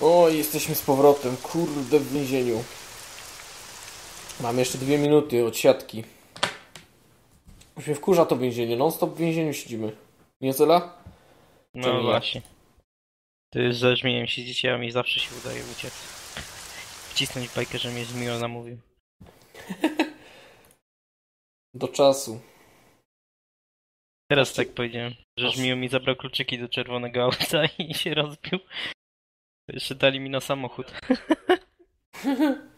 O, jesteśmy z powrotem. Kurde, w więzieniu. Mam jeszcze dwie minuty od siatki. Już mnie wkurza to więzienie. Non stop w więzieniu siedzimy. Nie Zela? No ja? właśnie. To jest ze żmijem siedzicie, a mi zawsze się udaje uciec. Wcisnąć bajkę, że mnie żmijo namówił. Do czasu. Teraz tak powiedziałem, że żmijo mi zabrał kluczyki do czerwonego auta i się rozbił. Jeszcze dali mi na samochód.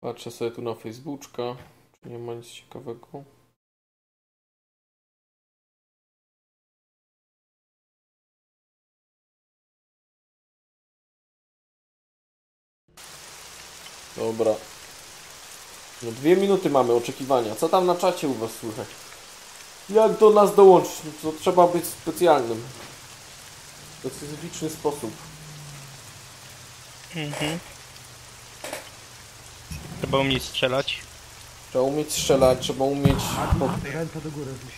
Patrzę sobie tu na Facebooka. Czy nie ma nic ciekawego? Dobra. No dwie minuty mamy oczekiwania. Co tam na czacie u was słychać? Jak do nas dołączyć? No to trzeba być specjalnym. W specyficzny sposób. Mhm. Trzeba umieć strzelać. Trzeba umieć strzelać, trzeba umieć po...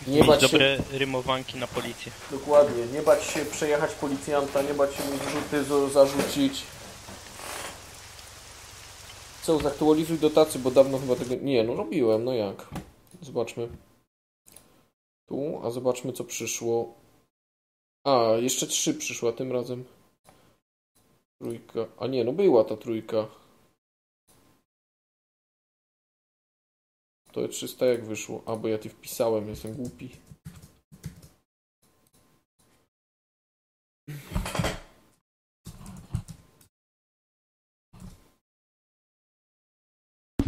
Nie Mieć bać się dobre rymowanki na policję. Dokładnie, nie bać się przejechać policjanta, nie bać się mu zrzuty z- zarzucić. Co, zaktualizuj dotację, bo dawno chyba tego... Nie, no robiłem, no jak? Zobaczmy. Tu, a zobaczmy co przyszło. A, jeszcze trzy przyszła tym razem. Trójka. A nie, no była ta trójka. To jest 300 jak wyszło. A, bo ja ty wpisałem, jestem głupi.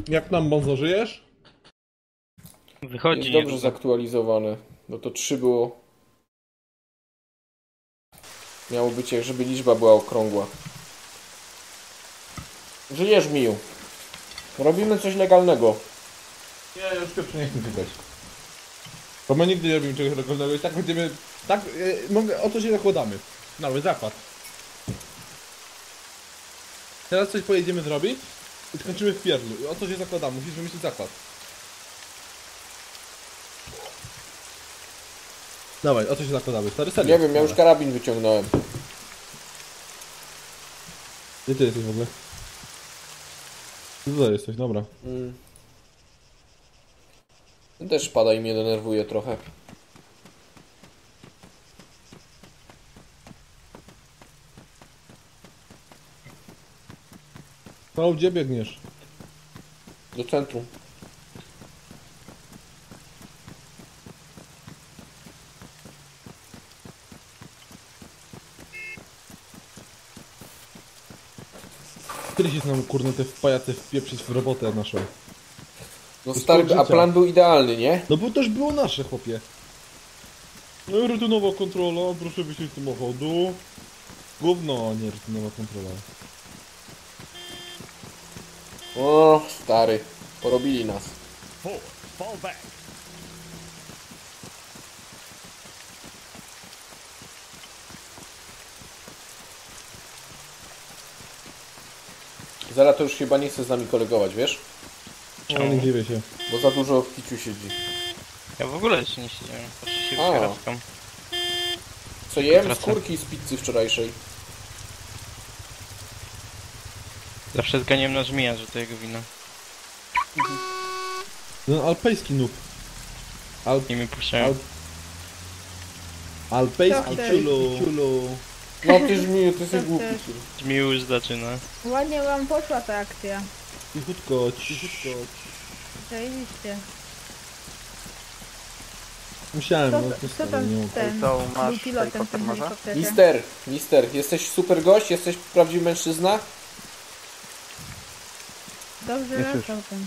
Jak tam Bonzo żyjesz? Wychodzi Jest dobrze zaktualizowane. No to 3 było. Miało być jak żeby liczba była okrągła. Żyjesz Miu. Robimy coś legalnego. Nie, już pierwszy nie chcę czytać. Bo my nigdy nie robimy czegoś legalnego i tak będziemy... Tak, e, mogę, o to się zakładamy. Nowy zakład. Teraz coś pojedziemy zrobić i skończymy w pierdlu. I o to się zakładamy, musisz wymyślić zakład. Dawaj, o co się zakładamy? Stary, serio. Nie wiem, ja już karabin wyciągnąłem. Gdzie ty jesteś w ogóle? Ty tutaj jesteś, dobra. Mm. Ten Też pada i mnie denerwuje trochę. No, gdzie biegniesz? Do centrum. Kiedy się nam kurde te pajace wpieprzyć w robotę naszą? No stary, a plan był idealny, nie? No bo też było nasze, chłopie. No rutynowa kontrola, proszę wysiąść z samochodu. Gówno, a nie rutynowa kontrola. O, stary. Porobili nas. Forward. Fall back. Zara to już chyba nie chce z nami kolegować, wiesz? No nie dziwię się. Bo za dużo w kiciu siedzi. Ja w ogóle jeszcze nie siedziałem. Patrzę się A. Co jem? Wracam. Skórki z pizzy wczorajszej. Zawsze zganiam na żmija, że to jego wina. No alpejski noob. Al, I mi puszczają. al, alpejski Trochę. ciulu. ciulu. No ty żmiju, ty jesteś głupi. ty. Żmi już zaczyna. Ładnie wam poszła ta akcja. Cichutko, cichutko. Zajebiście. Musiałem, Co, no to co tam nie mogę. ten To masz był pilotem w helikopter tym może? helikopterze? Mister, mister, jesteś super gość, jesteś prawdziwy mężczyzna? Dobrze latał ten.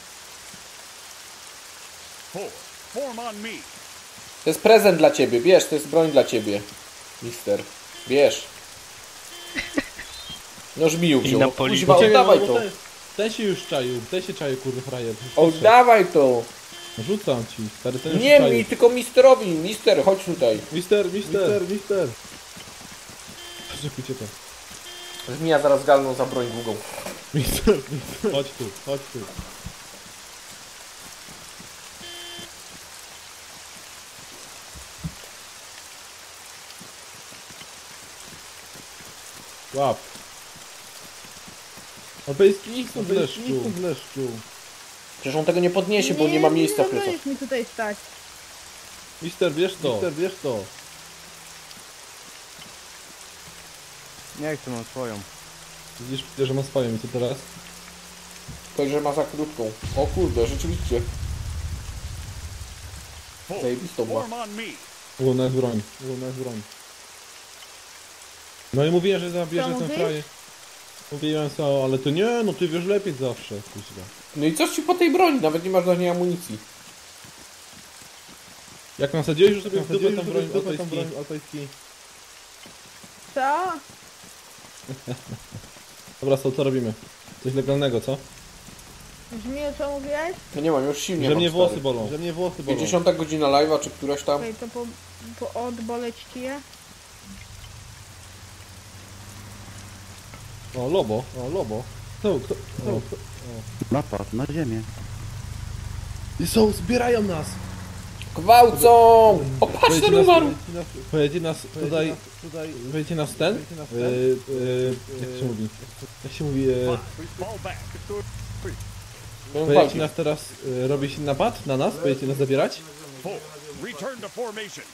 Forward. Form on me. To jest prezent dla ciebie, bierz, to jest broń dla ciebie. Mister, bierz. No żmiju I wziął. na poli- Kuźwa, Czekaj, oddawaj no, bo to. ten, ten się już czaił, ten się czaił, kurde frajer. Oddawaj to. Rzucam ci, stary, ten już Nie czaił. mi, tylko misterowi. Mister, chodź tutaj. Mister, mister, mister. Przyczepicie to. Żmija zaraz galną za broń długą. Mister, mister. Chodź tu, chodź tu. Łap. Alpejski? Są w deszczu. Są w deszczu. Przecież on tego nie podniesie, bo nie ma miejsca w Nie plecach. możesz mi tutaj stać. Mister, wiesz to. Mister, wiesz to. Nie chcę, mam swoją. Widzisz, że ma swoją i co teraz? To, że ma za krótką. O kurde, rzeczywiście. Zajebistą ma. form on me. Łona jest broń. Łona jest broń. No i mówiłem, że zabierze Co ten mówisz? frajer. Mówiłem co, ale to nie, no ty wiesz lepiej zawsze. Kuźwa. No i coś ci po tej broni, nawet nie masz do niej amunicji. Jak nasadziłeś już sobie w dupę tą broń alpejski? Co? Dobra, so, co robimy? Coś legalnego, co? Brzmi o co mówiłeś? No nie mam, już silnie że mam, mnie włosy stary. bolą. Że mnie włosy bolą. 50 godzina live'a, czy któraś tam. Okej, to po, po odboleć ci je? O, lobo. O, lobo. Kto, kto, kto, kto? Napad na ziemię. I są, zbierają nas! Gwałcą! O, patrz, Pojedzie ten nas, umarł! pojedzie nas tutaj, Tutaj wejdzie nas ten? E, e, jak się mówi? Jak się mówi? E, pojedzie walczyć. nas teraz, e, robi się napad na nas? Pojedzie nas zabierać? Four, return to formation.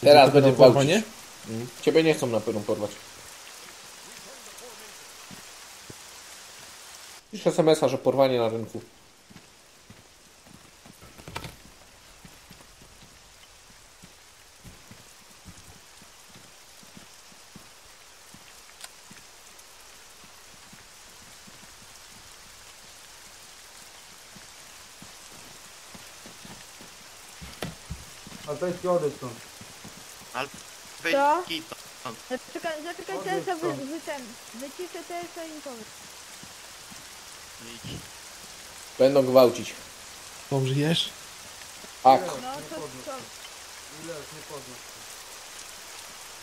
Teraz będzie. Mm. Ciebie nie chcą na pewno porwać. Piszę SMS-a, że porwanie na rynku. Alpejski odejdź stąd. Zaczekaj, zaczekaj, TS-a wy, wy ten. Wyciszę TS-a i im powiem. Będą gwałcić. Tom, żyjesz? Ak. No to co? Ile?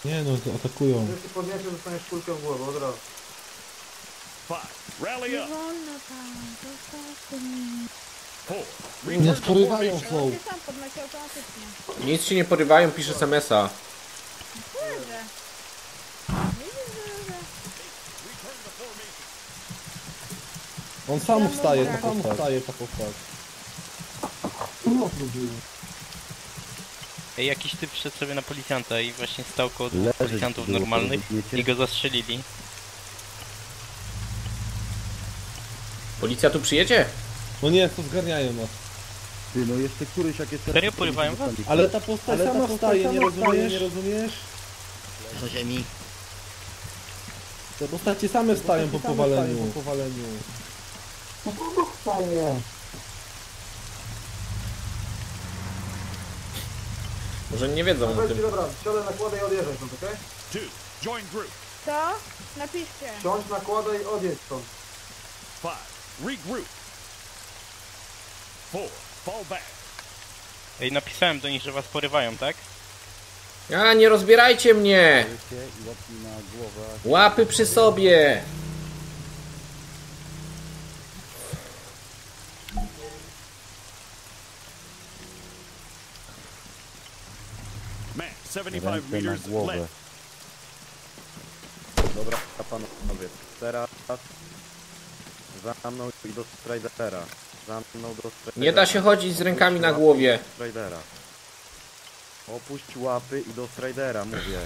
Nie no, to atakują. Jeśli podniesiesz, dostaniesz kulkę w głowę od razu. Five, rally Nie up. wolno tam, zostawcie mnie. Four, Nie return to sporywają formation. Ty sam automatycznie. Nic ci nie porywają, pisze SMS-a. Kurde. Widzisz, że... że- On sam wstaje, tak sam wstaje, tak postać. Ej, jakiś typ wszedł sobie na policjanta i właśnie stał koło dwóch Leżeć policjantów było, normalnych i go zastrzelili. Policja tu przyjedzie? No nie, to zgarniają nas. Ty, no jeszcze któryś jak jest... Serio porywają was? Ale ta postać Ale ta sama postać wstaje, sama nie rozumiesz? nie rozumiesz? Na ziemi. Te postacie same wstają po powaleniu. Po powaleniu. Może nie wiedzą o Alpejski, tym. dobra, siadaj, nakładaj i odjeżdżaj stąd, okej? Two, join group. Co? Napiszcie. Siądź, nakładaj i odjedź stąd. Five, regroup. Four, fall back. Ej, napisałem do nich, że was porywają, tak? A, nie rozbierajcie mnie! Łapy przy sobie! Man, 75 Ręce na głowę. Dobra, panowie, teraz za mną i do Stridera. Za mną do Stridera. Nie da się chodzić z rękami na głowie. Stridera. Opuść łapy i do Stridera, mówię.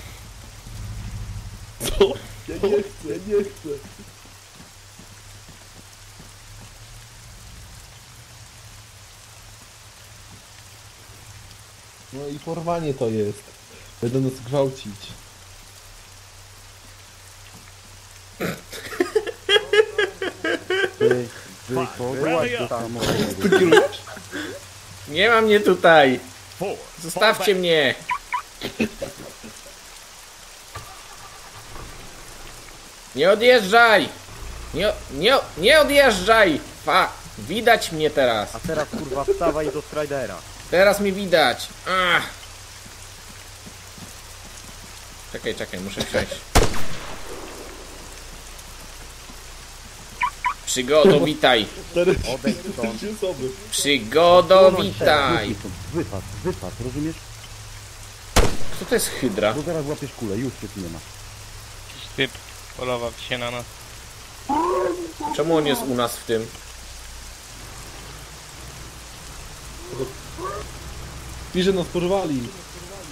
Ja nie chcę, nie chcę. No i porwanie to jest. Będą nas gwałcić. Ty, ty, Rally up. tam, Nie ma mnie tutaj! Zostawcie mnie! Nie odjeżdżaj! Nie, nie, nie odjeżdżaj! Fa, widać mnie teraz. A teraz kurwa wstawaj do Stridera. Teraz mi widać. Ach. Czekaj, czekaj, muszę wsiąść. Przygodo, witaj. Odejdź stąd. Przygodo, witaj. Wypad, wypad, rozumiesz? Kto to jest hydra? Bo zaraz łapiesz kulę, już cię tu nie ma. Jakiś typ polował się na nas. Czemu on jest u nas w tym? Pisze nas porwali.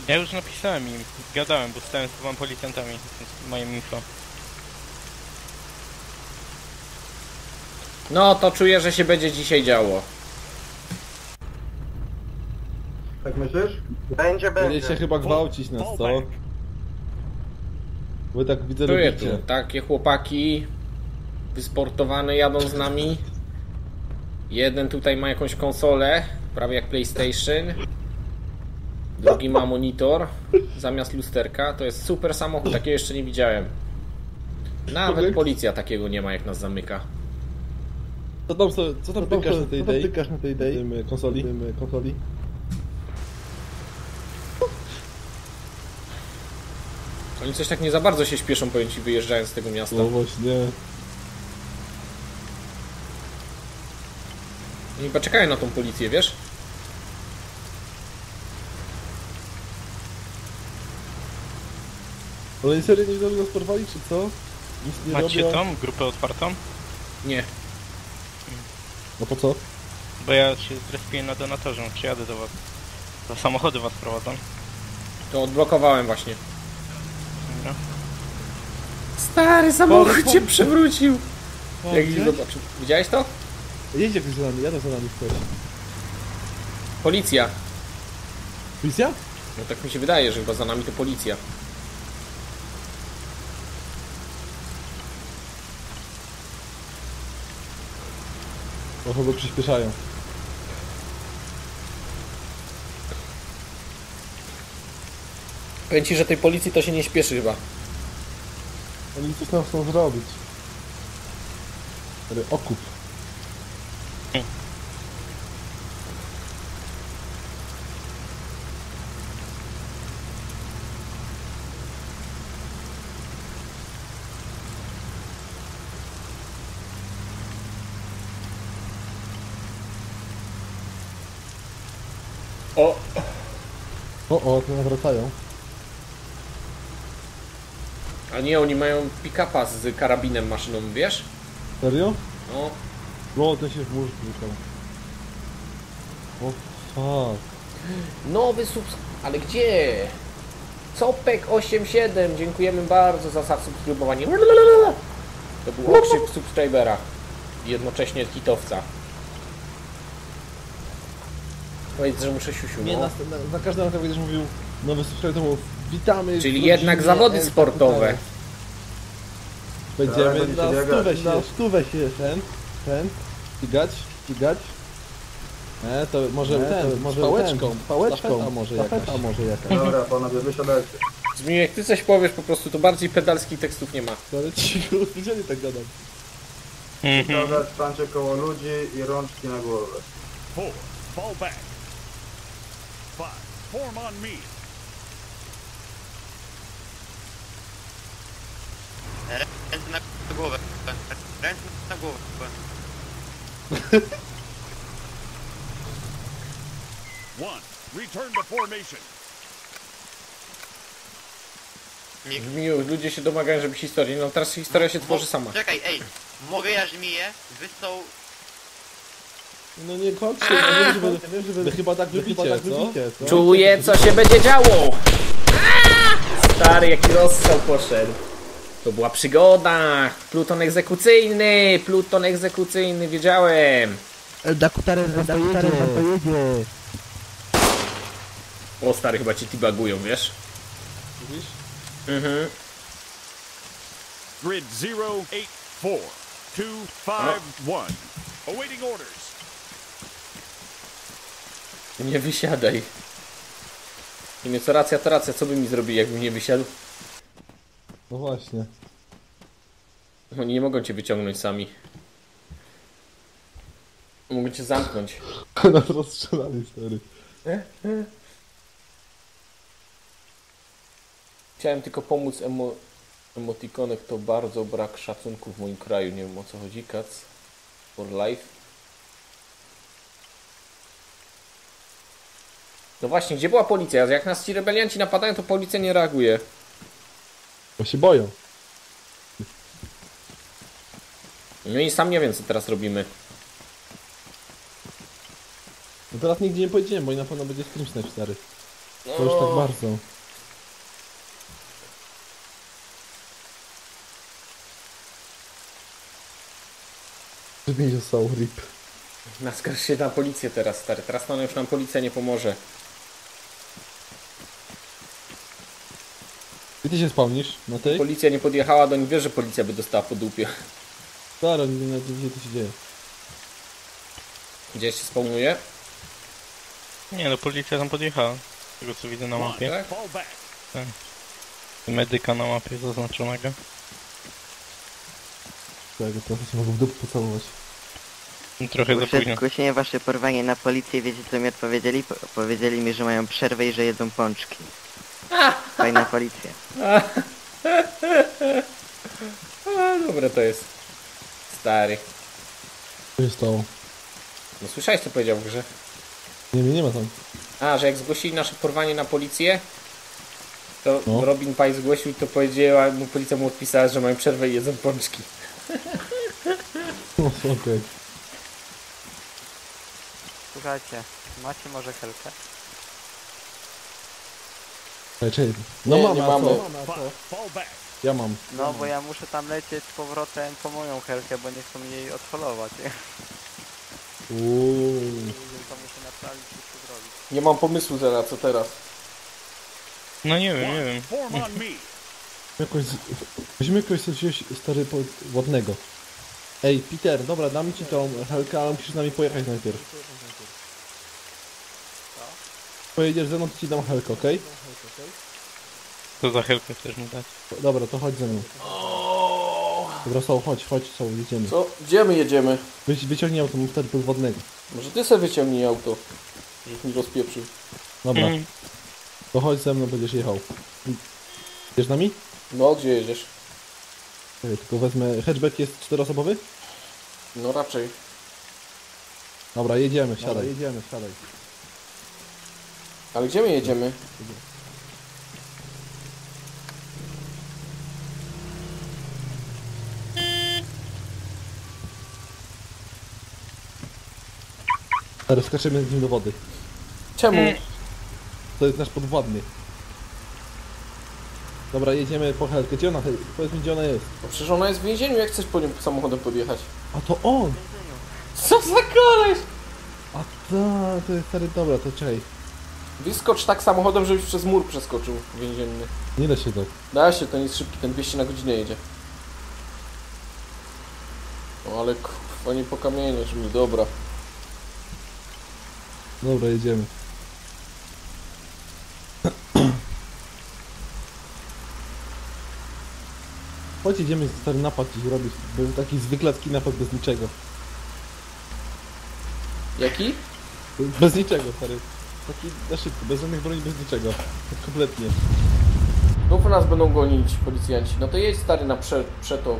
Ja już napisałem im, gadałem, bo stałem z dwoma policjantami, z moim info. No, to czuję, że się będzie dzisiaj działo. Tak myślisz? Będzie, Będziecie będzie. chyba gwałcić nas, co? Wy tak widzę Czuję tu. Takie chłopaki wysportowane jadą z nami. Jeden tutaj ma jakąś konsolę, prawie jak PlayStation. Drugi ma monitor zamiast lusterka. To jest super samochód, takiego jeszcze nie widziałem. Nawet policja takiego nie ma jak nas zamyka. Co tam, co, co tam pykasz na tej co tam day? pykasz na tej day? Tym, e, konsoli? Tym, e, konsoli? Oni coś tak nie za bardzo się śpieszą, powiem ci, wyjeżdżając z tego miasta. No właśnie. Oni chyba czekają na tą policję, wiesz? Ale serio nie zdążyli nas porwali, czy co? Nic nie Macie robią? tą grupę otwartą? Nie. No po co? Bo ja się zrespiłem na donatorze, przyjadę do was. Do samochody was prowadzą. To odblokowałem właśnie. Dobra. Stary samochód cię przewrócił. O, Jak widziałeś? zobaczył. Widziałeś to? Jedzie ktoś za nami, jadę za nami ktoś. Policja. Policja? No tak mi się wydaje, że chyba za nami to policja. O, chyba przyspieszają. Powiem ci, że tej policji to się nie śpieszy chyba. Oni coś tam chcą zrobić. Ale okup. O! O, o, to wracają. A nie, oni mają pick-upa z karabinem maszynowym, wiesz? Serio? No. No, ten się w mózg musiał. O, fuck. Nowy subs... Ale gdzie? Copek87, dziękujemy bardzo za subskrybowanie. To był okrzyk subskrybera. Jednocześnie hitowca. Powiedz, że muszę siusiu, Nie, no. na, na, za każdym razem będziesz mówił nowy mów witamy Czyli w jednak rodzinie zawody Elka sportowe. Będziemy będziecie na biegać. stówę się, Na stówę się ten, ten, ścigać. ścigać. E, to może Nie, ten, to może pałeczką. ten, pałeczką. Stafeta może jakaś. Stafeta może jakaś. Dobra, panowie, wysiadajcie. Zmił, jak ty coś powiesz po prostu, to bardziej pedalskich tekstów nie ma. Ale cicho, specjalnie tak gadam. Siadać, stańcie koło ludzi i rączki na głowę. Four. Fall back. Five. Form on me. Ręce na głowę. Ręce na głowę. One. Return to formation. Zmił, ludzie się domagają, żeby historii. No teraz historia się tworzy sama. Czekaj, ej. Mogę ja żmiję? Wy są... No nie kończcie, nie wiem, żeby, Ja wiem, że wy wy chyba tak wy chyba lubicie, tak co? lubicie, co? Czuję, co się będzie działo! Stary, jaki rozstrzał poszedł. To była przygoda. Pluton egzekucyjny, Pluton egzekucyjny, wiedziałem. Dakutarem to jedzie. O, stary, chyba cię tibagują, wiesz? Widzisz? Mhm. Grid 084. 251. Awaiting orders. Nie wysiadaj. I mnie co racja, to racja. Co by mi zrobili, jakbym nie wysiadł? No właśnie. Oni nie mogą cię wyciągnąć sami. Mogą cię zamknąć. Nas rozstrzelali, stary. Chciałem tylko pomóc emo emotikonek, to bardzo brak szacunku w moim kraju. Nie wiem o co chodzi, Cats for life. No właśnie, gdzie była policja? Jak nas ci rebelianci napadają, to policja nie reaguje. Bo się boją. No i sam nie wiem, co teraz robimy. No teraz nigdzie nie pojedziemy, bo i na pewno będzie stream stary. To już tak bardzo. Żeby nie został rip. Naskarż się na policję teraz, stary. Teraz nam już nam policja nie pomoże. Gdzie ty się spełnisz? Na tej? Policja nie podjechała do nich, wiesz, że policja by dostała po dupie. Stary, nie wiem gdzie to się dzieje. Gdzie się spawnuje? Nie no, policja tam podjechała. Z tego co widzę na mapie. Tak? Medyka na mapie zaznaczonego. Tego trochę się mogą w dupę pocałować. Trochę za późno. Zgłosiłem wasze porwanie na policję, wiecie co mi odpowiedzieli? Po powiedzieli mi, że mają przerwę i że jedzą pączki. Fajna policja. A, dobre to jest. Stary. Co się stało? No słyszałeś, co powiedział w grze? Nie, mnie nie ma tam. A, że jak zgłosili nasze porwanie na policję, to No. Robin Pie zgłosił, to powiedziała, mu policja mu odpisała, że mają przerwę i jedzą pączki. No, okej. Słuchajcie, macie może helkę? Czekaj, czekaj. No Nie, mam, nie mamy. Ja mam. No, bo ja muszę tam lecieć z powrotem po moją helkę, bo nie chcą jej odholować. Uuu. to muszę naprawić i zrobić. Nie mam pomysłu zaraz, co teraz. No nie wiem, nie wiem. Form on me. Jakoś... z- Weźmy kogoś co wziąłeś stary po... ładnego. Ej, Peter, dobra, dam ci tą helkę, ale musisz z nami pojechać najpierw. Pojedziesz ze mną, to ci dam helkę, okej? To za helkę chcesz mu dać. Dobra, to chodź ze mną. Dobra, są, chodź, chodź, są, jedziemy. Co? Gdzie my jedziemy? Wyci- Wyciągnij auto, mam wtedy podwodnego. Może ty sobie wyciągnij auto. Żeś mi rozpieprzył. Dobra, Mm. to chodź ze mną, będziesz jechał. Jedziesz z nami? No, gdzie jedziesz? Czekaj, tylko wezmę... Hatchback jest czteroosobowy? No raczej. Dobra, jedziemy, siadaj. jedziemy, siadaj. Ale gdzie my jedziemy? Teraz skaczemy z nim do wody. Czemu? Mm. To jest nasz podwładny. Dobra, jedziemy po helkę. Gdzie ona? Powiedz mi, gdzie ona jest. Bo przecież ona jest w więzieniu, jak chcesz po nią samochodem podjechać? A to on! Co za koleś? A ta, to jest stary, dobra, to czekaj. Wyskocz tak samochodem, żebyś przez mur przeskoczył więzienny. Nie da się tak. Da się, to nie jest szybki, ten 200 na godzinę jedzie. O, ale kurwa, nie po kamieniu, żeby dobra. Dobra, jedziemy. Chodź, idziemy stary napad dziś robić. Bez taki zwyklecki napad bez niczego. Jaki? Bez niczego, stary. Taki na szybko, bez żadnych broni, bez niczego. Tak kompletnie. Znów nas będą gonić policjanci. No to jedź stary na prze, przetop.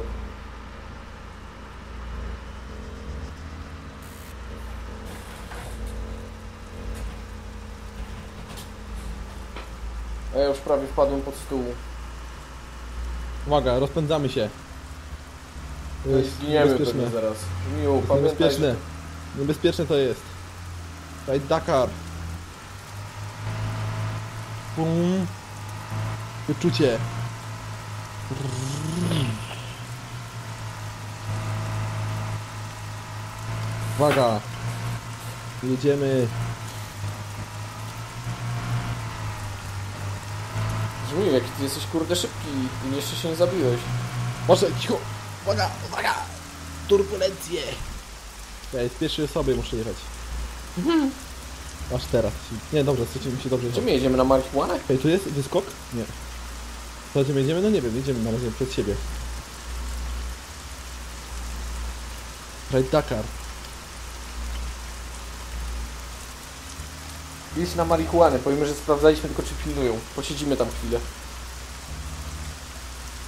A ja już prawie wpadłem pod stół. Uwaga, rozpędzamy się. To No jest zginiemy pewnie zaraz. Miło, pamiętaj, niebezpieczne. Niebezpieczne to jest. Ride Dakar. Bum. Wyczucie. Uwaga. Jedziemy. Jaki ty jesteś kurde szybki i jeszcze się nie zabiłeś. Może, cicho. Uwaga, uwaga. Turbulencje. Ja z pierwszej osoby muszę jechać. Aż teraz. Nie, dobrze, chcecie mi się dobrze Gdzie my jedziemy na marihuanę? Ej, tu jest wyskok? Nie. To gdzie my jedziemy? No nie wiem, jedziemy na razie przed siebie. Ride Dakar. Jedź na marihuanę, powiemy, że sprawdzaliśmy tylko czy pilnują. Posiedzimy tam chwilę.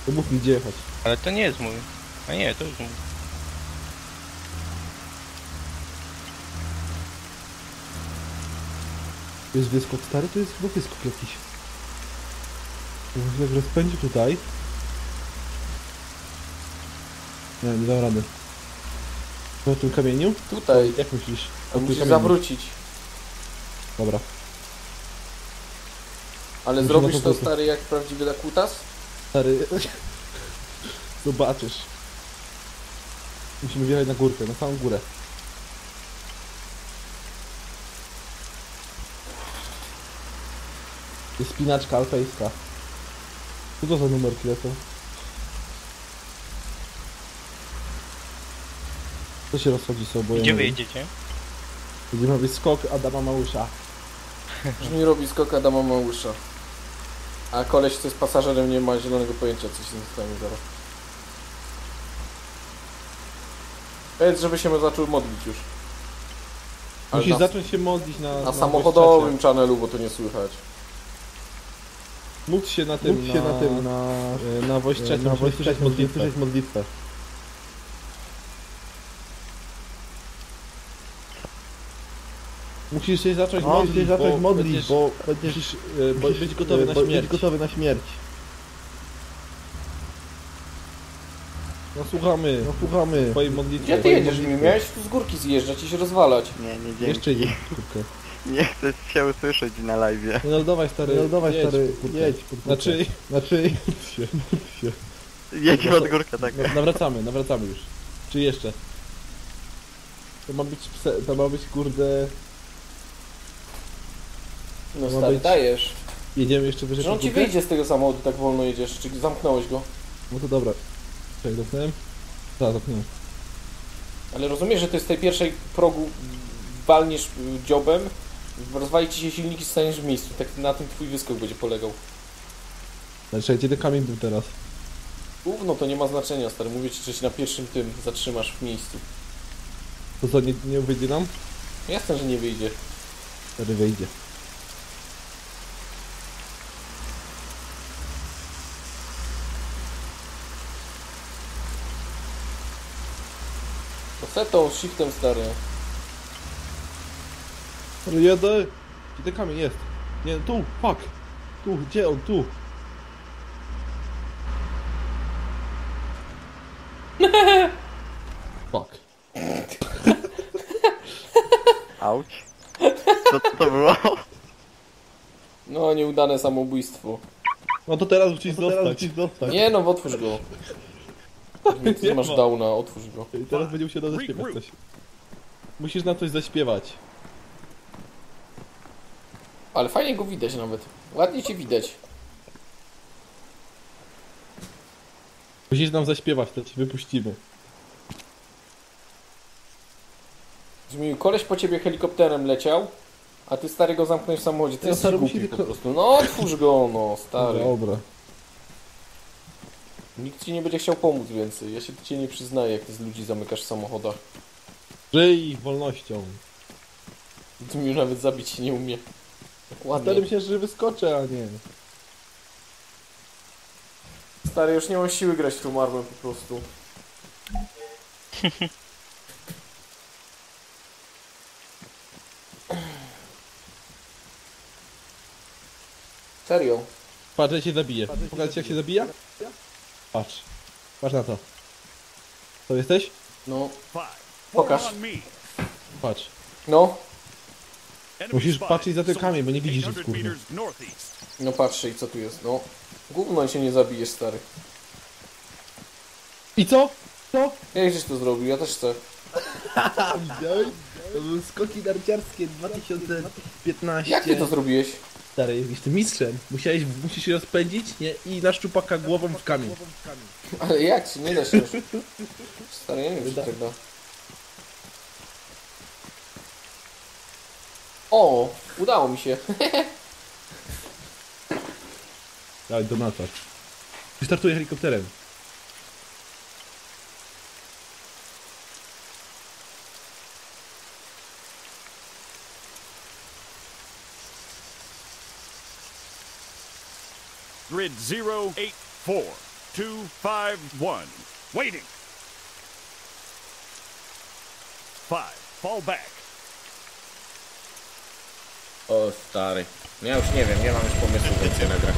To mów mi gdzie jechać. Ale to nie jest mój. A nie, to jest mój. To jest wyskok stary, to jest chyba wyskok jakiś. Może jak rozpędzi tutaj. Nie, nie dam rady. Na tym kamieniu? Tutaj. Jak myślisz? Musisz kamieniu. zawrócić. Dobra. Ale zrobisz to stary jak prawdziwy Dakutas? Stary... Zobaczysz. Musimy wjechać na górkę, na samą górę. Jest spinaczka alpejska. Co to za numerki lecą? Co się rozchodzi z sobą? Gdzie wy jedziecie? Będziemy robić skok Adama Małysza. Brzmi robi skok Adama Małysza. A koleś, co jest pasażerem, nie ma zielonego pojęcia, co się stanie zaraz. Powiedz, żeby się zaczął modlić już. Ale Musisz na, zacząć się modlić na... na samochodowym channelu, bo to nie słychać. Módl się na tym, Módl się na tym, na... Na wojszczecie, na na wojszczecie, wojszczecie modlitwę. modlitwę. Musisz się zacząć No, modlić, musisz zacząć bo modlić, będziesz, bo będziesz, e, bo być gotowy na śmierć. Być gotowy na śmierć. No słuchamy, no słuchamy twojej modlitwy. Gdzie ty jedziesz? modlitwy. Miałeś tu z górki zjeżdżać i się rozwalać. Nie, nie dzięki. Jeszcze nie. Nie chcę się usłyszeć na live. No dawaj stary, dawaj jedź, stary, jedź. pod górkę. Znaczy, Znaczy, módl się, módl się. Jedziemy od górka, tak. No, nawracamy, nawracamy już. Czy jeszcze? To ma być, pse, to ma być kurde... No Ma stary, być- dajesz. Jedziemy jeszcze wyżej Że on pod ci górkę? wyjdzie z tego samochodu, tak wolno jedziesz. Czy zamknąłeś go? No to dobra. Czekaj, zamknąłem? Tak, zamknąłem. Ale rozumiesz, że ty z tej pierwszej progu walniesz y, dziobem, rozwali ci się silnik i staniesz w miejscu. Tak na tym twój wyskok będzie polegał. Znaczy, gdzie ten kamień był teraz? Gówno to nie ma znaczenia, stary. Mówię ci, że się na pierwszym tym zatrzymasz w miejscu. To co, nie, nie wyjdzie nam? Jasne, że nie wyjdzie. Wtedy wyjdzie. To setą, shiftem, stary. Ale jadę! Gdzie ten kamień jest? Nie, tu, fuck! Tu, gdzie on? Tu! fuck. Auć. Co to było? No, nieudane samobójstwo. No to teraz musisz teraz zostać. Nie no, otwórz go. Ty Nie masz ma. downa, otwórz go. I teraz będzie musiał zaśpiewać coś. Musisz na coś zaśpiewać. Ale fajnie go widać nawet. Ładnie cię widać. Musisz nam zaśpiewać, to ci wypuścimy. Zmienił, koleś po ciebie helikopterem leciał, a ty stary go zamknąłeś w samochodzie. Ty Ja jesteś stary głupi musi po prostu. No otwórz go, no stary. Dobra. Nikt ci nie będzie chciał pomóc więcej. Ja się do ciebie nie przyznaję, jak ty z ludzi zamykasz w samochodach. Żyj ich wolnością. Ty mi już nawet zabić się nie umie. Ładnie. Stary myślę, że wyskoczę, a nie. Stary, już nie mam siły grać w tą marmę po prostu. Serio? Patrz, jak się zabije. Pokażę ci jak się zabija? Patrz. Patrz na to. To jesteś? No. Pokaż. Patrz. no, Musisz patrzeć za kamień, bo nie widzisz ich, 800 kurwa. meters northeast. no patrzę i co tu jest, no. Gówno się nie zabijesz, stary. I co? Co? Jak żeś to zrobił? Ja też chcę. Widziałeś? To były skoki narciarskie 2015. Jak ty to zrobiłeś? Stary, jestem mistrzem. Musiałeś, musisz się rozpędzić nie? i na szczupaka głową w kamień. Ale jak ci? Nie da się już. Stary, ja nie wiem, czy tak da. O, udało mi się. Dawaj, donatar. Wystartuję helikopterem. Grid 084251. Waiting. Five. Fall back. O stary. No ja już nie wiem, nie mam już pomysłu więcej na grę.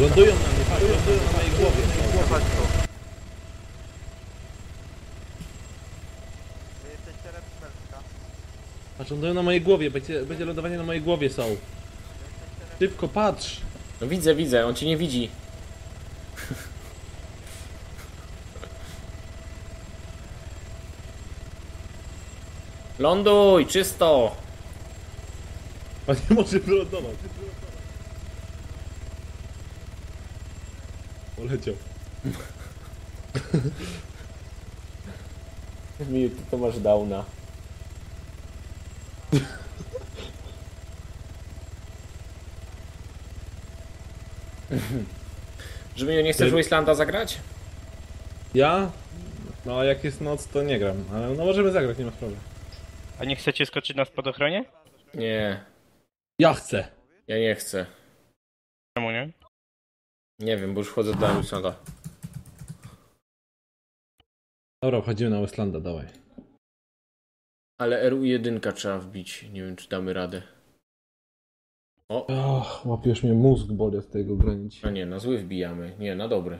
Lądują na mnie, patrz, lądują na mojej głowie. Chodź tu. Patrz, lądują na mojej głowie, będzie, będzie lądowanie na mojej głowie są. Szybko, patrz. No widzę, widzę, on cię nie widzi. Ląduj, czysto! A nie może wylądować. Poleciał. Mi, ty to masz downa. Żeby nie chcesz Wasteland'a zagrać? Ja? No a jak jest noc, to nie gram. Ale no możemy zagrać, nie ma sprawy. A nie chcecie skoczyć na spadochronie? Nie, Ja chcę. ja nie chcę. Czemu nie? Nie wiem, bo już wchodzę do Wasteland'a. Dobra, wchodzimy na Westlanda, dawaj. Ale RU1 trzeba wbić. Nie wiem, czy damy radę. O, Och, łapiesz mnie mózg boli od tego granić. no nie, na zły wbijamy. Nie, na dobry.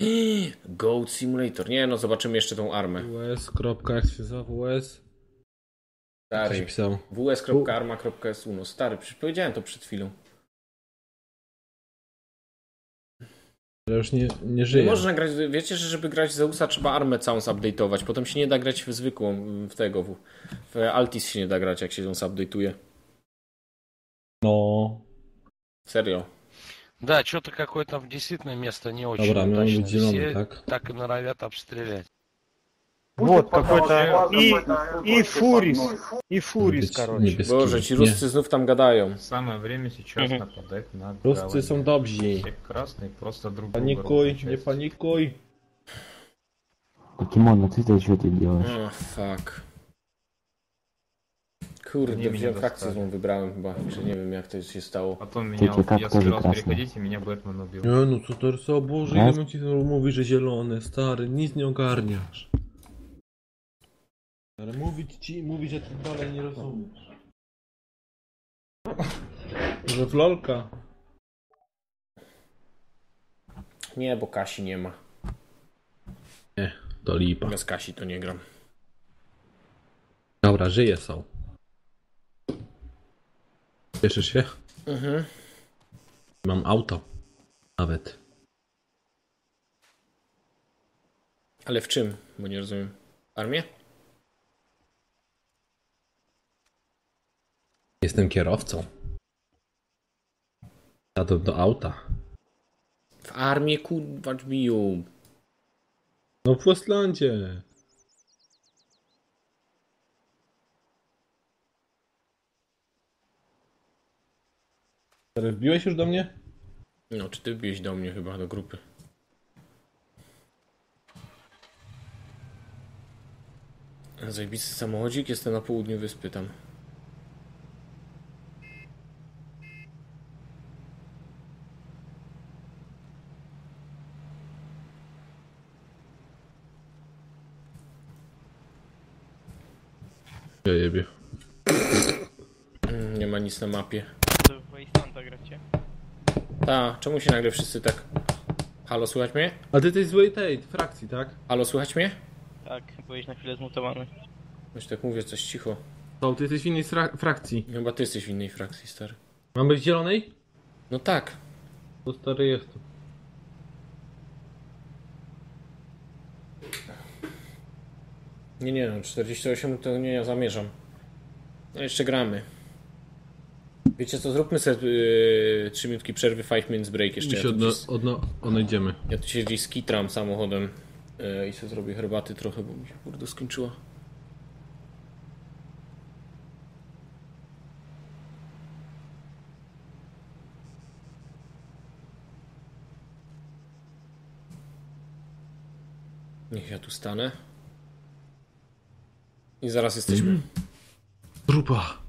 Goat Simulator. Nie, no zobaczymy jeszcze tą armę. WS. Kropka, jak się nazywa? WS? Co się Stary. pisał? ws.arma.su. Stary, przecież powiedziałem to przed chwilą. Ale już nie, nie Nie żyje. można grać, wiecie, że żeby grać w Zeusa trzeba armę całą zupdate'ować. Potem się nie da grać w zwykłą, w tego, w, w Altis się nie da grać, jak się ją zupdate'uje. No. Serio. Да, что-то какое-то действительно место не очень Dobra, miał удачное. być zielony, Все tak? так и норовят обстрелять. Вот какой-то и, и Фурис, и Фурис, короче. Боже, чи русцы знов там гадаем. Самое время сейчас нападать на Русцы сон добжі. Красный просто друг Паникой, не паникой. Покемон, а ты-то что ты делаешь? О, фак. Kurde, wziąłem frakcję złą wybrałem chyba, czy nie wiem jak to się stało. A to mnie, ja skierował przechodzić i mnie Batman ubił. Nie no, co to, co Boże, ja mu ci mówisz, że zielone, stary, nic nie ogarniasz. Ale mówić ci, mówić, że ty dalej nie rozumiesz. Że w lolka. Nie, bo Kasi nie ma. To lipa. Bez Kasi to nie gram. Dobra, żyje są. Cieszysz się? Mhm. Mam auto. Nawet. Ale w czym? Bo nie rozumiem. Armię? Jestem kierowcą. Jadę do auta. W armię, kurwa, drzbiu. No w Westlandzie. Stary, wbiłeś już do mnie? No, czy ty wbiłeś do mnie chyba, do grupy? Zajebisty samochodzik, jestem na południu wyspy tam. Ja jebie. Nie ma nic na mapie. To w Wastelanda gracie? Ta, czemu się nagle wszyscy tak... Halo, słychać mnie? A ty jesteś złej tej frakcji, tak? Halo, słychać mnie? Tak, byłeś na chwilę zmutowany. Już tak mówię, coś cicho. To, ty jesteś w innej fra- frakcji. Chyba ty jesteś w innej frakcji, stary. Mam być zielonej? No tak. To stary jest Nie, nie, no 48 to nie zamierzam. No jeszcze gramy. Wiecie co, zróbmy sobie yy, 3 minutki przerwy, 5 minutes break jeszcze. My Ja się odno- gdzieś, odno- odnajdziemy. ja tu się gdzieś skitram samochodem yy, i sobie zrobię herbaty trochę, bo mi się kurde skończyła. Niech ja tu stanę. I zaraz jesteśmy. Trupa.